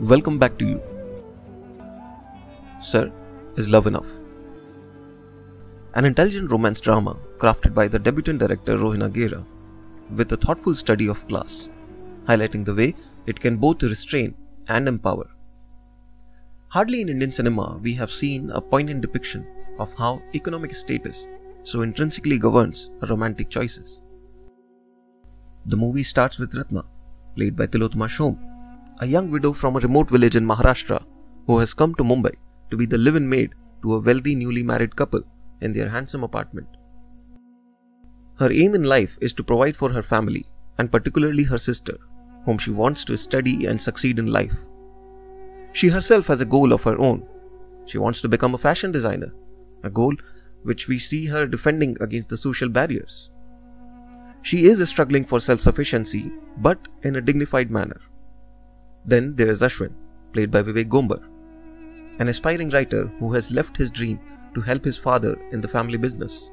welcome back to you. Sir, is love enough? An intelligent romance drama crafted by the debutant director Rohena Gera with a thoughtful study of class, highlighting the way it can both restrain and empower. Hardly in Indian cinema we have seen a poignant depiction of how economic status so intrinsically governs romantic choices. The movie starts with Ratna, played by Tilotama Shome, a young widow from a remote village in Maharashtra who has come to Mumbai to be the live in maid to a wealthy newly married couple in their handsome apartment. Her aim in life is to provide for her family, and particularly her sister, whom she wants to study and succeed in life. She herself has a goal of her own. She wants to become a fashion designer, a goal which we see her defending against the social barriers. She is struggling for self sufficiency, but in a dignified manner. Then there is Ashwin, played by Vivek Gomber, an aspiring writer who has left his dream to help his father in the family business.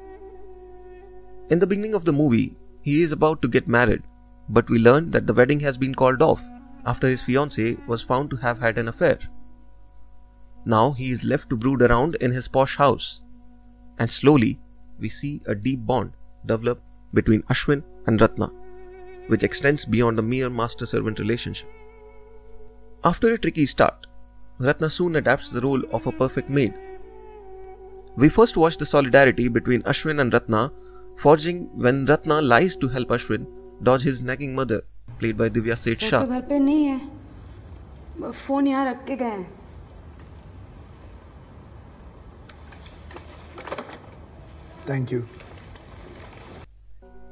In the beginning of the movie, he is about to get married, but we learn that the wedding has been called off after his fiancée was found to have had an affair. Now he is left to brood around in his posh house, and slowly we see a deep bond develop between Ashwin and Ratna, which extends beyond a mere master servant relationship. After a tricky start, Ratna soon adapts the role of a perfect maid. We first watch the solidarity between Ashwin and Ratna forging when Ratna lies to help Ashwin dodge his nagging mother, played by Divya Seth sir Shah. तो घर पे नहीं है phone यहाँ रख के गए हैं Thank you.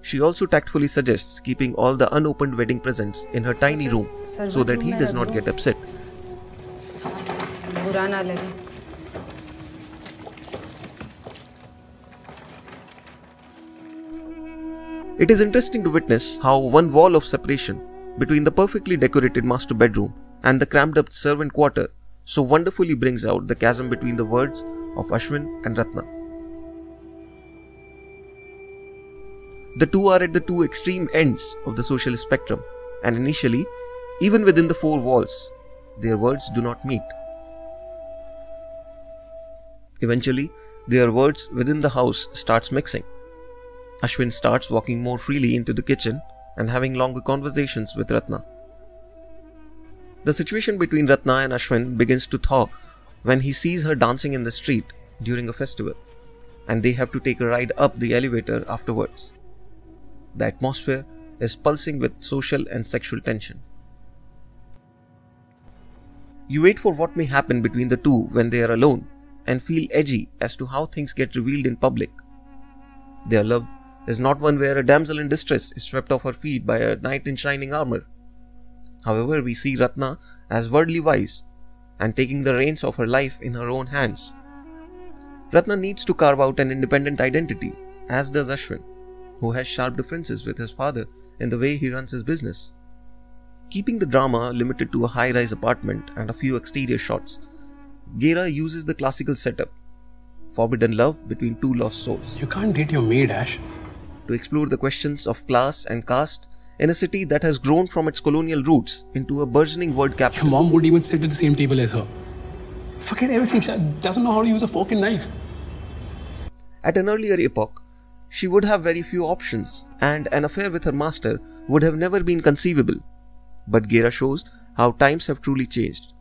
She also tactfully suggests keeping all the unopened wedding presents in her tiny room so that he does not get upset. It is interesting to witness how one wall of separation between the perfectly decorated master bedroom and the crammed up servant quarter so wonderfully brings out the chasm between the words of Ashwin and Ratna. The two are at the two extreme ends of the social spectrum, and initially, even within the four walls, their words do not meet. Eventually, their words within the house starts mixing. Ashwin starts walking more freely into the kitchen and having longer conversations with Ratna. The situation between Ratna and Ashwin begins to thaw when he sees her dancing in the street during a festival, and they have to take a ride up the elevator afterwards. The atmosphere is pulsing with social and sexual tension. You wait for what may happen between the two when they are alone and feel edgy as to how things get revealed in public. Their love is not one where a damsel in distress is swept off her feet by a knight in shining armor. However, we see Ratna as worldly wise and taking the reins of her life in her own hands. Ratna needs to carve out an independent identity, as does Ashwin, who has sharp differences with his father in the way he runs his business. Keeping the drama limited to a high rise apartment and a few exterior shots, Gera uses the classical setup forbidden love between two lost souls You can't date your maid, Ash. to explore the questions of class and caste in a city that has grown from its colonial roots into a burgeoning world capital. Your mom would even sit at the same table as her. Forget everything. She doesn't know how to use a fork and knife. At an earlier epoch, she would have very few options, and an affair with her master would have never been conceivable. But Gera shows how times have truly changed.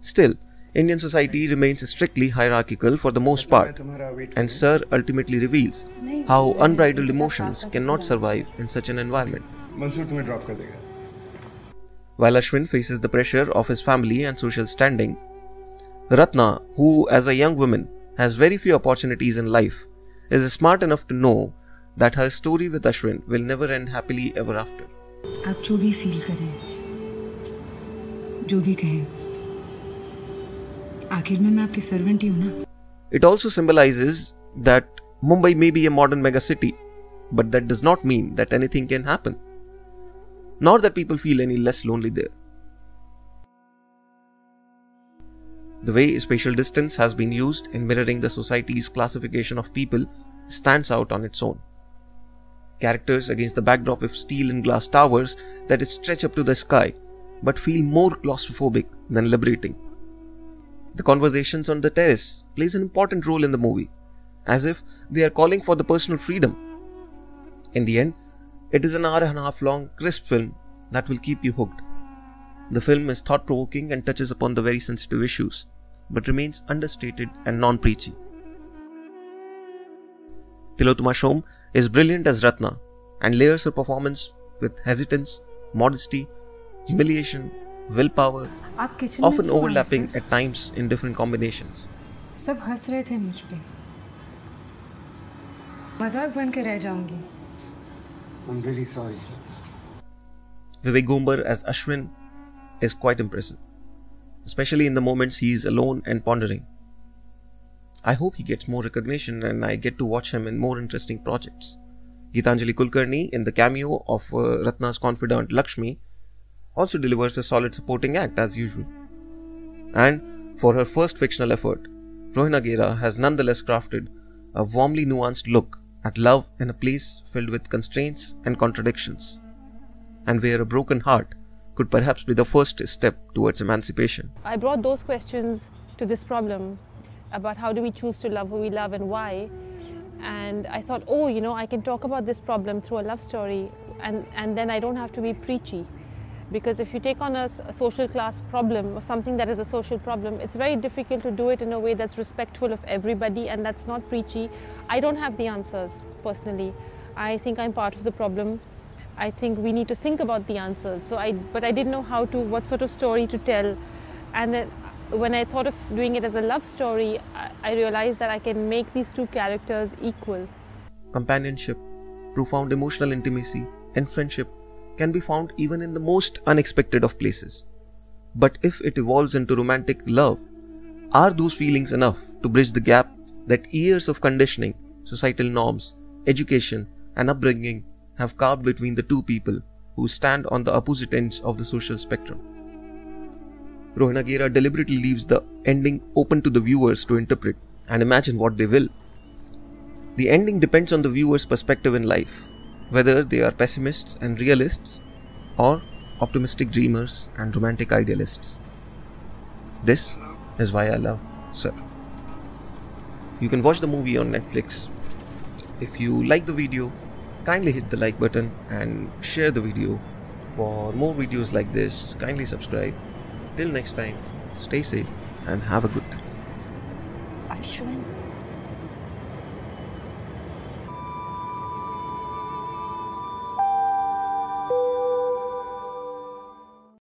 Still, Indian society remains strictly hierarchical for the most part, and Sir ultimately reveals how unbridled emotions cannot survive in such an environment. While Ashwin faces the pressure of his family and social standing, Ratna, who as a young woman has very few opportunities in life, is smart enough to know that her story with Ashwin will never end happily ever after. आप जो भी feel करें जो भी कहें आखिर में मैं आपकी सर्वेंट ही हूं ना It also symbolizes that Mumbai may be a modern megacity, but that does not mean that anything can happen, nor that people feel any less lonely there. The way spatial distance has been used in mirroring the society's classification of people stands out on its own. Characters against the backdrop of steel and glass towers that stretch up to the sky but feel more claustrophobic than liberating. The conversations on the terrace plays an important role in the movie, as if they are calling for the personal freedom. In the end, it is an hour and a half long, crisp film that will keep you hooked. The film is thought provoking and touches upon the very sensitive issues, but remains understated and non preachy. Tilotama Shome is brilliant as Ratna and layers her performance with hesitance, modesty, humiliation, willpower, often overlapping at times in different combinations. सब हंस रहे थे मुझ पे मजाक बन के रह जाऊंगी I'm really sorry. Vivek Gomber as Ashwin is quite impressive especially in the moments he is alone and pondering. I hope he gets more recognition and I get to watch him in more interesting projects. Gitanjali Kulkarni, in the cameo of uh, Ratna's confidant Lakshmi, also delivers a solid supporting act as usual. And for her first fictional effort, Rohena Gera has nonetheless crafted a warmly nuanced look at love in a place filled with constraints and contradictions and where a broken heart could perhaps be the first step towards emancipation. I brought those questions to this problem about how do we choose to love who we love and why. And I thought, oh, you know, I can talk about this problem through a love story, and, and then I don't have to be preachy. Because if you take on a social class problem or something that is a social problem, it's very difficult to do it in a way that's respectful of everybody and that's not preachy. I don't have the answers personally. I think I'm part of the problem. I think we need to think about the answers. So I, but I didn't know how to, what sort of story to tell. And then uh, when I thought of doing it as a love story, I, I realized that I can make these two characters equal. Companionship, profound emotional intimacy, and friendship can be found even in the most unexpected of places. But if it evolves into romantic love, are those feelings enough to bridge the gap that years of conditioning, societal norms, education, and upbringing have carved between the two people who stand on the opposite ends of the social spectrum? Rohena Gera deliberately leaves the ending open to the viewers to interpret and imagine what they will. The ending depends on the viewer's perspective in life, whether they are pessimists and realists or optimistic dreamers and romantic idealists. This is why I love Sir. You can watch the movie on Netflix. If you like the video, kindly hit the like button and share the video. For more videos like this, kindly subscribe. Till next time, stay safe and have a good day. Ashwin.